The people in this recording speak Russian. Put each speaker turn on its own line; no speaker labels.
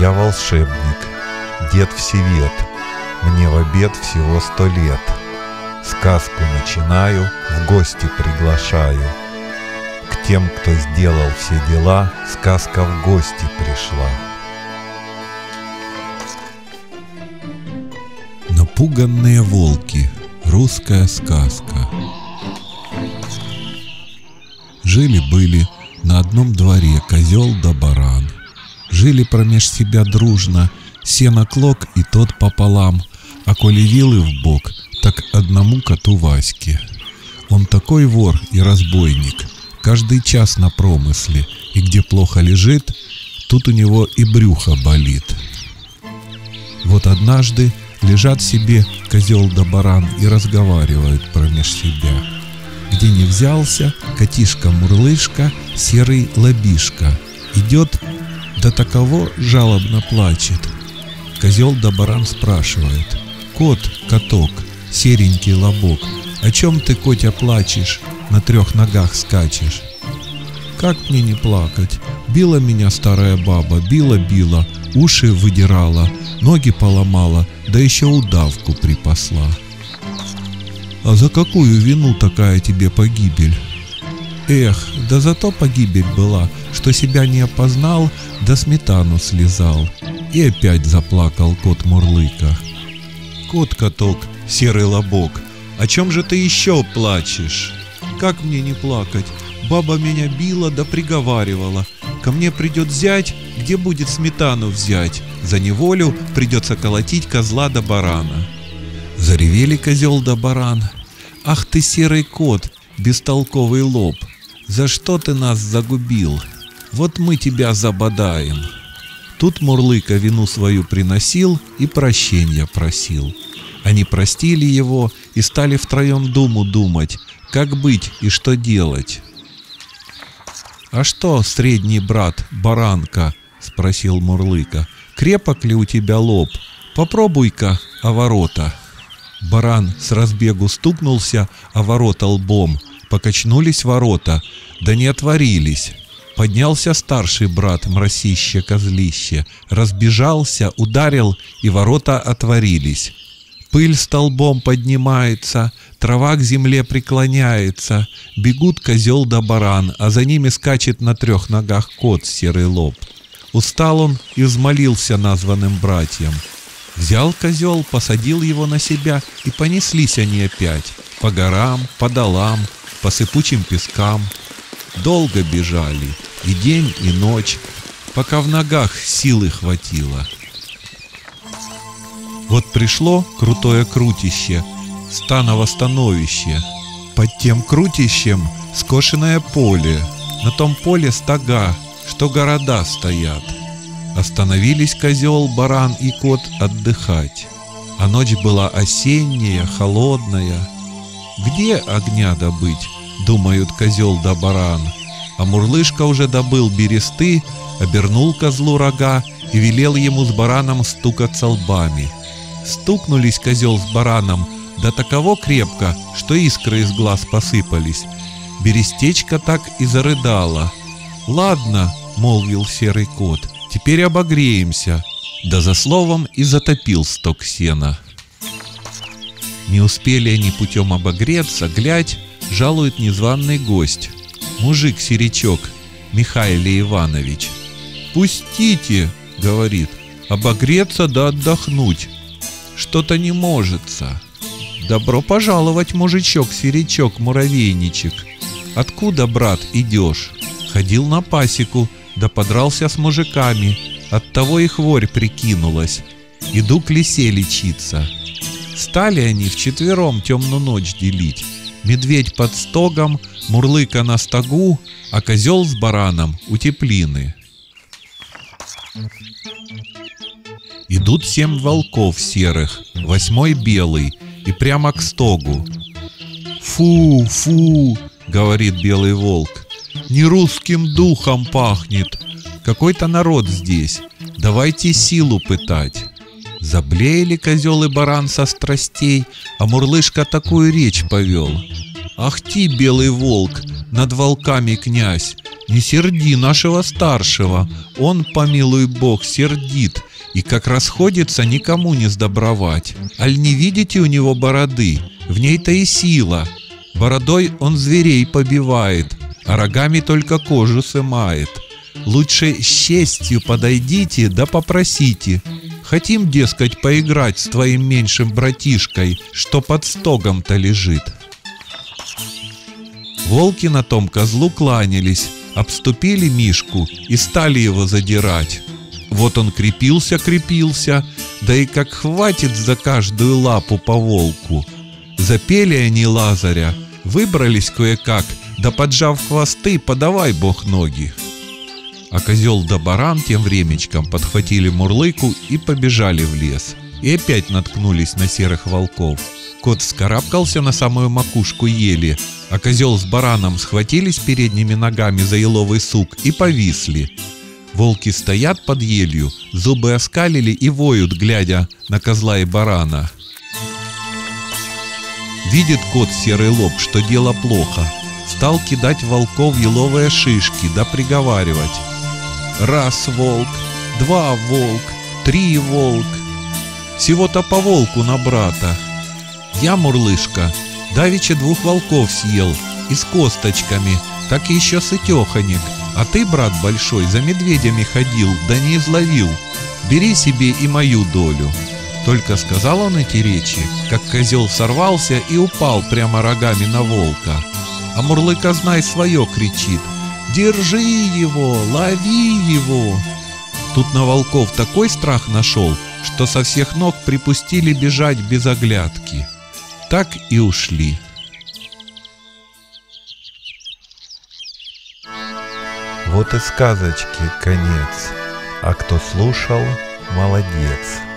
Я волшебник, дед Всевет, мне в обед всего сто лет. Сказку начинаю, в гости приглашаю. К тем, кто сделал все дела, сказка в гости пришла.
Напуганные волки. Русская сказка. Жили-были на одном дворе козел да баран. Жили промеж себя дружно, сено клок и тот пополам, а коли вилы в бок, так одному коту Ваське. Он такой вор и разбойник, каждый час на промысле, и где плохо лежит, тут у него и брюхо болит. Вот однажды лежат себе козел да баран и разговаривают промеж себя. Где не взялся, котишка-мурлышка, серый лобишка. Идет, да таково жалобно плачет. Козел да баран спрашивает. Кот, каток, серенький лобок, о чем ты, котя, плачешь, на трех ногах скачешь? Как мне не плакать? Била меня старая баба, била-била, уши выдирала, ноги поломала, да еще удавку припасла. А за какую вину такая тебе погибель? Эх, да зато погибель была, что себя не опознал, да сметану слезал. И опять заплакал кот Мурлыка. Кот-каток, серый лобок, о чем же ты еще плачешь? Как мне не плакать? Баба меня била да приговаривала. Ко мне придет зять, где будет сметану взять? За неволю придется колотить козла да барана. Заревели козел да баран. Ах ты серый кот, бестолковый лоб, за что ты нас загубил? Вот мы тебя забодаем. Тут Мурлыка вину свою приносил и прощения просил. Они простили его и стали втроем думу думать, как быть и что делать. «А что, средний брат, баранка?» — спросил Мурлыка. «Крепок ли у тебя лоб? Попробуй-ка о ворота». Баран с разбегу стукнулся о ворота лбом. Покачнулись ворота, да не отворились. Поднялся старший брат, мросище-козлище, разбежался, ударил, и ворота отворились. Пыль столбом поднимается, трава к земле преклоняется, бегут козел да баран, а за ними скачет на трех ногах кот серый лоб. Устал он и взмолился названным братьям. Взял козел, посадил его на себя, и понеслись они опять, по горам, по долам, по сыпучим пескам. Долго бежали, и день, и ночь, пока в ногах силы хватило. Вот пришло крутое крутище, станово становище. Под тем крутищем скошенное поле, на том поле стога, что города стоят. Остановились козел, баран и кот отдыхать. А ночь была осенняя, холодная. Где огня добыть, думают козел да баран. А Мурлышка уже добыл бересты, обернул козлу рога и велел ему с бараном стукаться лбами. Стукнулись козел с бараном, да таково крепко, что искры из глаз посыпались. Берестечка так и зарыдала. «Ладно», — молвил серый кот, — «теперь обогреемся». Да за словом и затопил сток сена. Не успели они путем обогреться, глядь, жалует незваный гость. Мужик-серечок, Михаил Иванович. «Пустите», — говорит, — «обогреться да отдохнуть. Что-то не можется». «Добро пожаловать, мужичок-серечок, муравейничек. Откуда, брат, идешь?» Ходил на пасеку, да подрался с мужиками. Оттого и хворь прикинулась. Иду к лисе лечиться. Стали они вчетвером темную ночь делить. Медведь под стогом, мурлыка на стогу, а козел с бараном у теплины. Идут семь волков серых, восьмой белый, и прямо к стогу. «Фу, фу!» — говорит белый волк. «Не русским духом пахнет. Какой-то народ здесь. Давайте силу пытать». Заблеяли козел и баран со страстей, а Мурлышка такую речь повел. «Ах ты, белый волк, над волками князь, Не серди нашего старшего, он, помилуй бог, сердит, и как расходится, никому не сдобровать. Аль не видите у него бороды? В ней-то и сила. Бородой он зверей побивает, а рогами только кожу сымает. Лучше с честью подойдите да попросите. Хотим, дескать, поиграть с твоим меньшим братишкой, что под стогом-то лежит. Волки на том козлу кланялись, обступили Мишку и стали его задирать. Вот он крепился-крепился, да и как хватит за каждую лапу по волку. Запели они Лазаря, выбрались кое-как, да поджав хвосты, подавай бог ноги. А козел да баран тем времечком подхватили мурлыку и побежали в лес. И опять наткнулись на серых волков. Кот вскарабкался на самую макушку ели, а козел с бараном схватились передними ногами за еловый сук и повисли. Волки стоят под елью, зубы оскалили и воют, глядя на козла и барана. Видит кот серый лоб, что дело плохо. Стал кидать волков еловые шишки, да приговаривать. Раз волк, два волк, три волк. Всего-то по волку на брата. Я, мурлышка, давеча двух волков съел и с косточками, так еще сытеханик. А ты, брат большой, за медведями ходил, да не изловил. Бери себе и мою долю. Только сказал он эти речи, как козел сорвался и упал прямо рогами на волка. А Мурлыка, знай, свое кричит. «Держи его! Лови его!» Тут на волков такой страх нашел, что со всех ног припустили бежать без оглядки так и ушли.
Вот и сказочки конец, а кто слушал, молодец.